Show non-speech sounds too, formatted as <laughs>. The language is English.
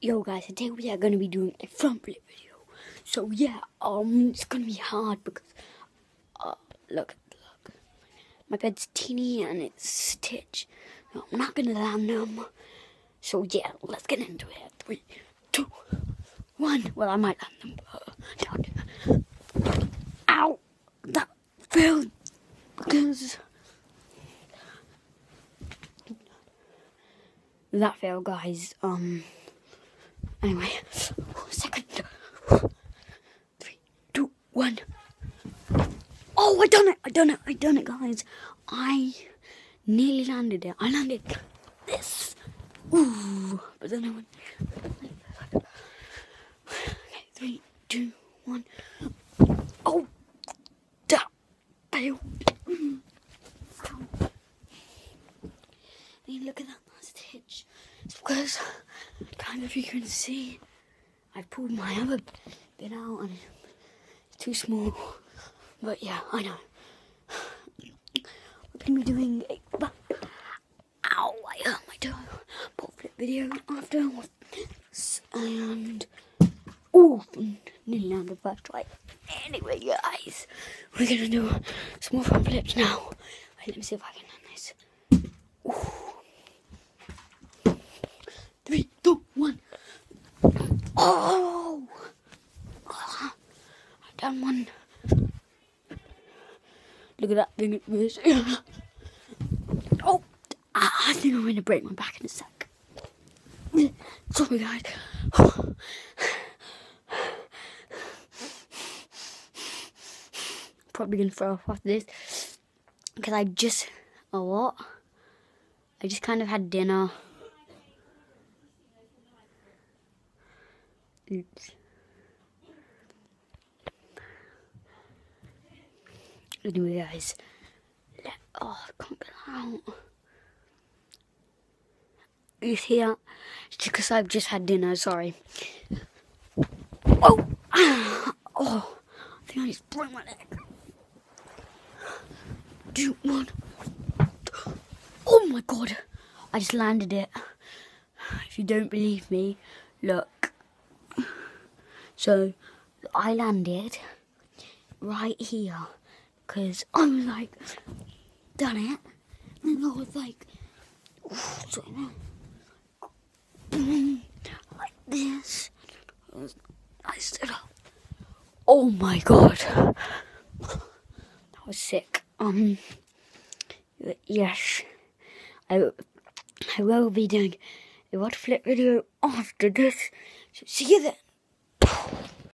Yo guys, today we are gonna be doing a front flip video. So yeah, um, it's gonna be hard because, uh, look, look, my bed's teeny and it's stitch. No, I'm not gonna land them. So yeah, let's get into it. Three, two, one. Well, I might land them. Uh, ow, that failed because that failed, guys. Um. Anyway, second. Three, two, one. Oh, I done it! I done it! I done it, guys! I nearly landed it. I landed this. Ooh, but then I went. Okay, three, two, one. Oh, that failed. Hey, look at that last hitch. It's because kind of you can see I pulled my other bit out and it's too small. But yeah, I know. We're gonna be doing a ow, I hurt my toe. Pop flip video after and oh, nearly landed first try. Anyway, guys, we're gonna do some more front flips now. Wait, let me see if I can land this. Ooh. Three, two, one. Oh! I done one. Look at that thing. <laughs> oh! Ah, I think I'm going to break my back in a sec. Sorry, guys. <sighs> Probably going to throw off after this. Because I just... A what? I just kind of had dinner. Oops. Anyway, guys, let, oh, I can't get out. You see that? It's because I've just had dinner, sorry. Oh! <sighs> Oh! I think I just broke my leg. Two, one. Oh my god! I just landed it. If you don't believe me, look. So I landed right here because I'm like, done it. And I was like, like this. I stood up. Oh my god. That was sick. Um, yes. I, I will be doing a water flip video after this. So see you then.